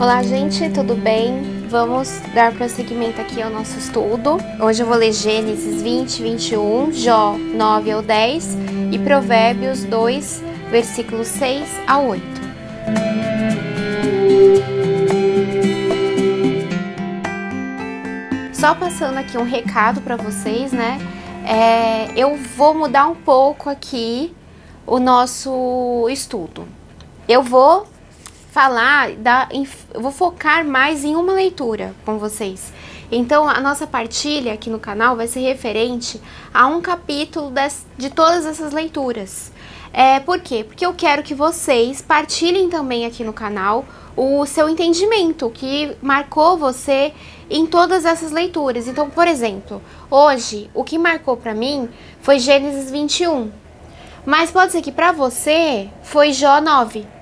Olá, gente, tudo bem? Vamos dar prosseguimento aqui ao nosso estudo. Hoje eu vou ler Gênesis 20, 21, Jó 9 ao 10 e Provérbios 2, versículos 6 a 8. Só passando aqui um recado para vocês, né? É, eu vou mudar um pouco aqui o nosso estudo. Eu vou falar, da, eu vou focar mais em uma leitura com vocês. Então, a nossa partilha aqui no canal vai ser referente a um capítulo das, de todas essas leituras. É, por quê? Porque eu quero que vocês partilhem também aqui no canal o seu entendimento, que marcou você em todas essas leituras. Então, por exemplo, hoje o que marcou para mim foi Gênesis 21. Mas pode ser que para você foi Jó 9.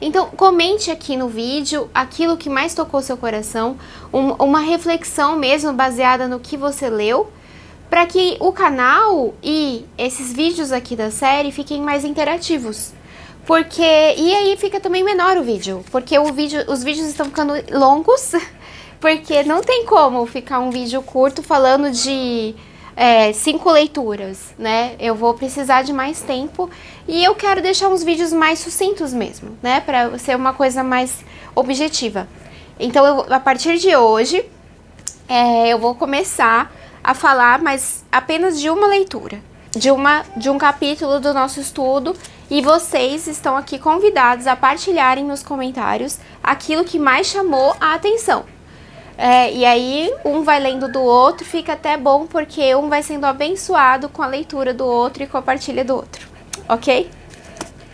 Então, comente aqui no vídeo aquilo que mais tocou seu coração, um, uma reflexão mesmo baseada no que você leu, para que o canal e esses vídeos aqui da série fiquem mais interativos. Porque e aí fica também menor o vídeo, porque o vídeo, os vídeos estão ficando longos, porque não tem como ficar um vídeo curto falando de é, cinco leituras, né? Eu vou precisar de mais tempo e eu quero deixar uns vídeos mais sucintos mesmo, né? Para ser uma coisa mais objetiva. Então, eu, a partir de hoje, é, eu vou começar a falar, mas apenas de uma leitura, de, uma, de um capítulo do nosso estudo. E vocês estão aqui convidados a partilharem nos comentários aquilo que mais chamou a atenção. É, e aí, um vai lendo do outro, fica até bom porque um vai sendo abençoado com a leitura do outro e com a partilha do outro, ok?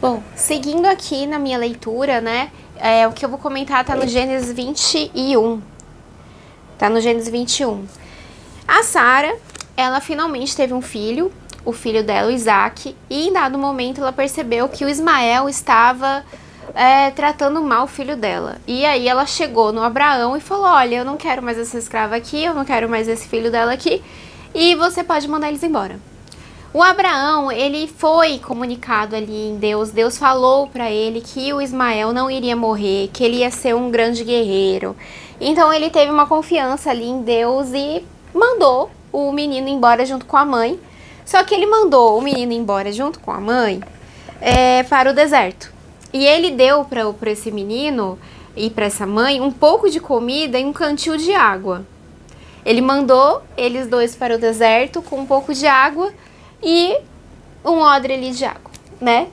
Bom, seguindo aqui na minha leitura, né, é, o que eu vou comentar tá no Gênesis 21. Tá no Gênesis 21. A Sara, ela finalmente teve um filho, o filho dela, o Isaac, e em dado momento ela percebeu que o Ismael estava é, tratando mal o filho dela. E aí ela chegou no Abraão e falou: Olha, eu não quero mais essa escrava aqui, eu não quero mais esse filho dela aqui, e você pode mandar eles embora. O Abraão, ele foi comunicado ali em Deus. Deus falou para ele que o Ismael não iria morrer, que ele ia ser um grande guerreiro. Então ele teve uma confiança ali em Deus e mandou o menino embora junto com a mãe. Só que ele mandou o menino embora junto com a mãe é, para o deserto. E ele deu para esse menino e para essa mãe um pouco de comida e um cantil de água. Ele mandou eles dois para o deserto com um pouco de água e um odre ali de água, né?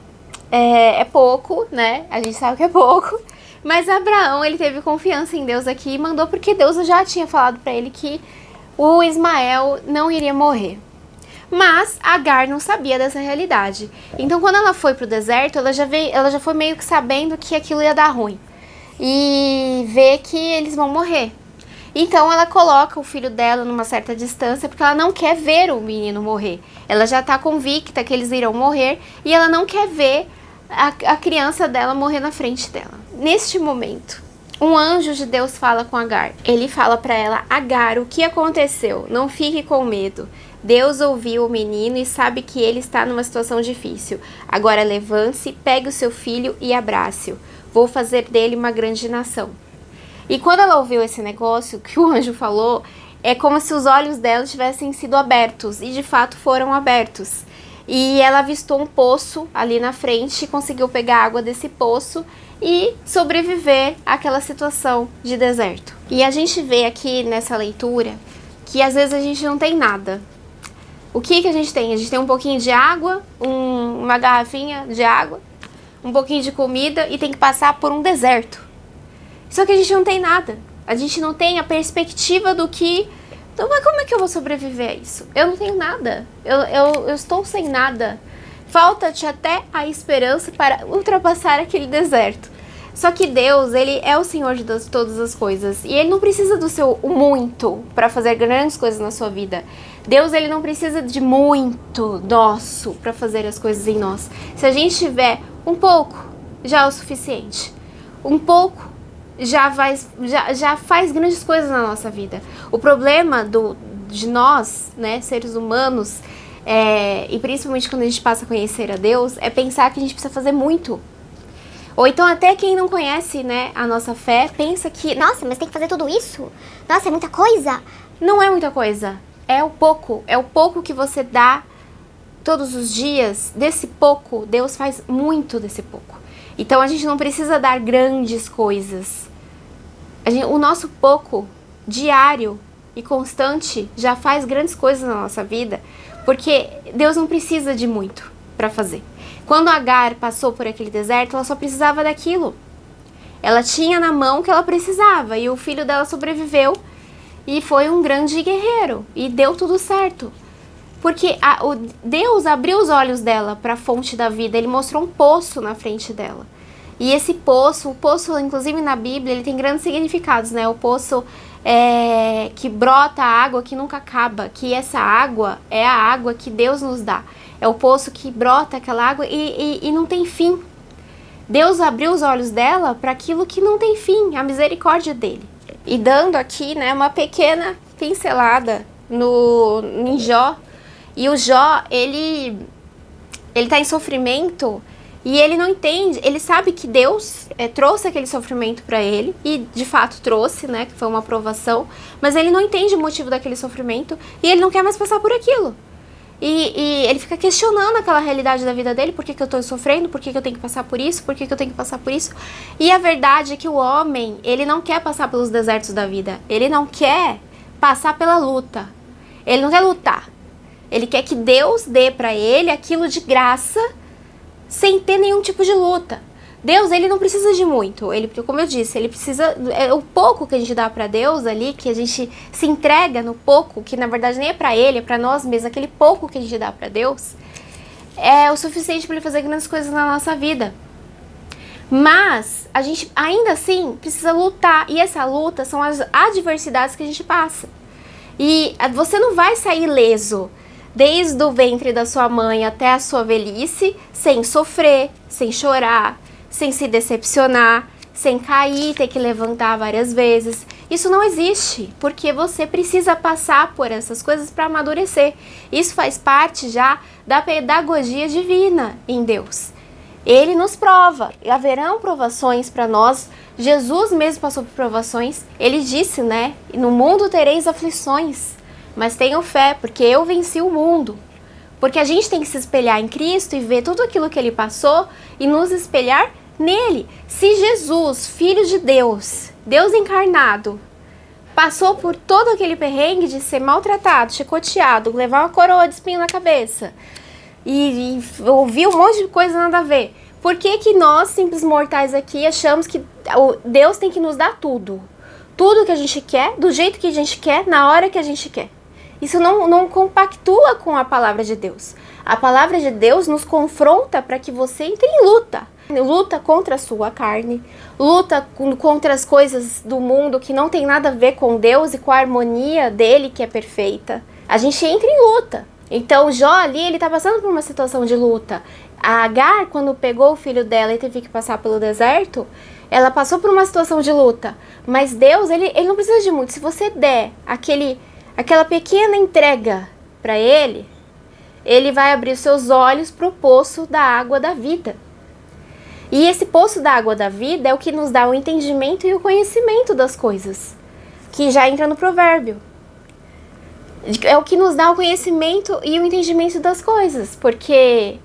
É, é, pouco, né? A gente sabe que é pouco. Mas Abraão, ele teve confiança em Deus aqui e mandou porque Deus já tinha falado para ele que o Ismael não iria morrer. Mas Agar não sabia dessa realidade. Então, quando ela foi pro deserto, ela já, veio, ela já foi meio que sabendo que aquilo ia dar ruim. E vê que eles vão morrer. Então, ela coloca o filho dela numa certa distância porque ela não quer ver o menino morrer. Ela já está convicta que eles irão morrer e ela não quer ver a, a criança dela morrer na frente dela. Neste momento, um anjo de Deus fala com Agar. Ele fala para ela: Agar, o que aconteceu? Não fique com medo. Deus ouviu o menino e sabe que ele está numa situação difícil. Agora levante-se, pegue o seu filho e abrace-o. Vou fazer dele uma grande nação. E quando ela ouviu esse negócio que o anjo falou, é como se os olhos dela tivessem sido abertos e de fato foram abertos. E ela avistou um poço ali na frente, conseguiu pegar água desse poço e sobreviver àquela situação de deserto. E a gente vê aqui nessa leitura que às vezes a gente não tem nada, o que, que a gente tem? A gente tem um pouquinho de água, um, uma garrafinha de água, um pouquinho de comida e tem que passar por um deserto. Só que a gente não tem nada. A gente não tem a perspectiva do que. Então, mas como é que eu vou sobreviver a isso? Eu não tenho nada. Eu, eu, eu estou sem nada. Falta-te até a esperança para ultrapassar aquele deserto. Só que Deus, ele é o Senhor de todas as coisas e ele não precisa do seu muito para fazer grandes coisas na sua vida. Deus, ele não precisa de muito nosso para fazer as coisas em nós. Se a gente tiver um pouco, já é o suficiente. Um pouco já faz, já, já faz grandes coisas na nossa vida. O problema do, de nós, né, seres humanos, é, e principalmente quando a gente passa a conhecer a Deus, é pensar que a gente precisa fazer muito Ou então até quem não conhece, né, a nossa fé, pensa que Nossa, mas tem que fazer tudo isso? Nossa, é muita coisa. não é muita coisa. É o pouco, é o pouco que você dá todos os dias. Desse pouco, Deus faz muito desse pouco. Então a gente não precisa dar grandes coisas. Gente- o nosso pouco diário e constante já faz grandes coisas na nossa vida, porque Deus não precisa de muito para fazer. Quando Agar passou por aquele deserto, ela só precisava daquilo. Ela tinha na mão o que ela precisava e o filho dela sobreviveu e foi um grande guerreiro e deu tudo certo. Porque a- o Deus abriu os olhos dela para a fonte da vida, ele mostrou um poço na frente dela. E esse poço, o poço, inclusive na Bíblia, ele tem grandes significados, né? O poço é, que brota água que nunca acaba, que essa água é a água que Deus nos dá. É o poço que brota aquela água e, e, e não tem fim. Deus abriu os olhos dela para aquilo que não tem fim, a misericórdia dele. E dando aqui, né, uma pequena pincelada no em Jó. E o Jó, ele ele tá em sofrimento e ele não entende, ele sabe que Deus é, trouxe aquele sofrimento para ele e de fato trouxe, né, que foi uma aprovação, mas ele não entende o motivo daquele sofrimento e ele não quer mais passar por aquilo. E, e ele fica questionando aquela realidade da vida dele, por que, que eu tô sofrendo, por que, que eu tenho que passar por isso, por que, que eu tenho que passar por isso. E a verdade é que o homem, ele não quer passar pelos desertos da vida, ele não quer passar pela luta, ele não quer lutar. Ele quer que Deus dê para ele aquilo de graça, sem ter nenhum tipo de luta. Deus, ele não precisa de muito. Ele, como eu disse, ele precisa é o pouco que a gente dá para Deus ali, que a gente se entrega no pouco, que na verdade nem é para ele, é para nós mesmos, aquele pouco que a gente dá para Deus, é o suficiente para ele fazer grandes coisas na nossa vida. Mas a gente ainda assim precisa lutar, e essa luta são as adversidades que a gente passa. E ah, você não vai sair ileso desde o ventre da sua mãe até a sua velhice sem sofrer, sem chorar, sem se decepcionar, sem cair, ter que levantar várias vezes. Isso não existe, porque você precisa passar por essas coisas para amadurecer. Isso faz parte já da pedagogia divina em Deus. Ele nos prova, haverão provações para nós. Jesus mesmo passou por provações. Ele disse, né? No mundo tereis aflições, mas tenham fé, porque eu venci o mundo. Porque a gente tem que se espelhar em Cristo e ver tudo aquilo que ele passou e nos espelhar nele. Se Jesus, filho de Deus, Deus encarnado, passou por todo aquele perrengue de ser maltratado, chicoteado, levar uma coroa de espinho na cabeça e, e ouvir um monte de coisa nada a ver. Por que, que nós, simples mortais aqui, achamos que Deus tem que nos dar tudo? Tudo que a gente quer, do jeito que a gente quer, na hora que a gente quer. Isso não, não compactua com a palavra de Deus. A palavra de Deus nos confronta para que você entre em luta. Luta contra a sua carne, luta contra as coisas do mundo que não tem nada a ver com Deus e com a harmonia dele que é perfeita. A gente entra em luta. Então Jó ali, ele tá passando por uma situação de luta. A Agar, quando pegou o filho dela e teve que passar pelo deserto, ela passou por uma situação de luta. Mas Deus, ele, ele não precisa de muito. Se você der aquele, aquela pequena entrega para ele, ele vai abrir seus olhos para o poço da água da vida. E esse poço da água da vida é o que nos dá o entendimento e o conhecimento das coisas, que já entra no provérbio. É o que nos dá o conhecimento e o entendimento das coisas, porque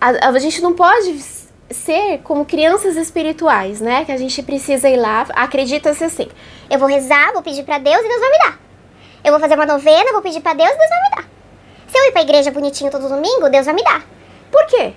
a, a gente não pode ser como crianças espirituais, né? Que a gente precisa ir lá, acredita-se assim. Eu vou rezar, vou pedir pra Deus e Deus vai me dar. Eu vou fazer uma novena, vou pedir pra Deus Deus vai me dar. Se eu ir pra igreja bonitinho todo domingo, Deus vai me dar. Por quê?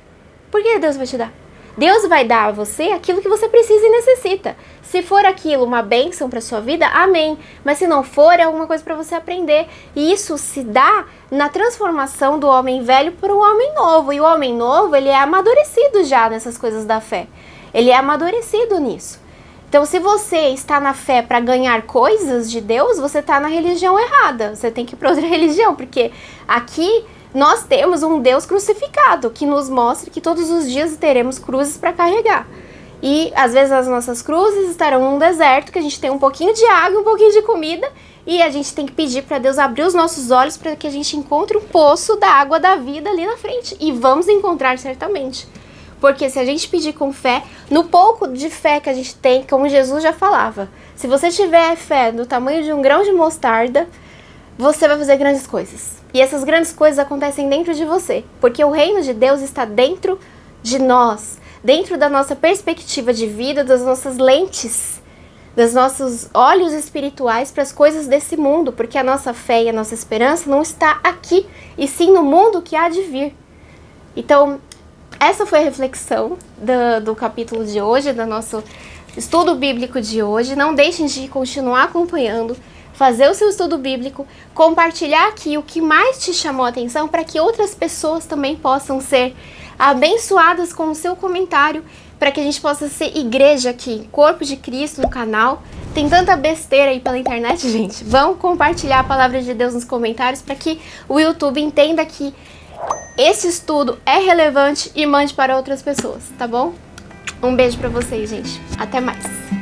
Por que Deus vai te dar? Deus vai dar a você aquilo que você precisa e necessita. Se for aquilo uma bênção para sua vida, amém. Mas se não for, é alguma coisa para você aprender. E isso se dá na transformação do homem velho para o homem novo. E o homem novo, ele é amadurecido já nessas coisas da fé. Ele é amadurecido nisso. Então, se você está na fé para ganhar coisas de Deus, você está na religião errada. Você tem que ir para outra religião, porque aqui nós temos um Deus crucificado que nos mostra que todos os dias teremos cruzes para carregar. E às vezes as nossas cruzes estarão num deserto que a gente tem um pouquinho de água, um pouquinho de comida e a gente tem que pedir para Deus abrir os nossos olhos para que a gente encontre um poço da água da vida ali na frente. E vamos encontrar certamente. Porque se a gente pedir com fé, no pouco de fé que a gente tem, como Jesus já falava, se você tiver fé do tamanho de um grão de mostarda, você vai fazer grandes coisas. E essas grandes coisas acontecem dentro de você, porque o reino de Deus está dentro de nós, dentro da nossa perspectiva de vida, das nossas lentes, dos nossos olhos espirituais para as coisas desse mundo, porque a nossa fé e a nossa esperança não está aqui, e sim no mundo que há de vir. Então, essa foi a reflexão do, do capítulo de hoje, do nosso estudo bíblico de hoje. Não deixem de continuar acompanhando fazer o seu estudo bíblico, compartilhar aqui o que mais te chamou a atenção para que outras pessoas também possam ser abençoadas com o seu comentário, para que a gente possa ser igreja aqui, corpo de Cristo no canal. Tem tanta besteira aí pela internet, gente. Vão compartilhar a palavra de Deus nos comentários para que o YouTube entenda que esse estudo é relevante e mande para outras pessoas, tá bom? Um beijo para vocês, gente. Até mais.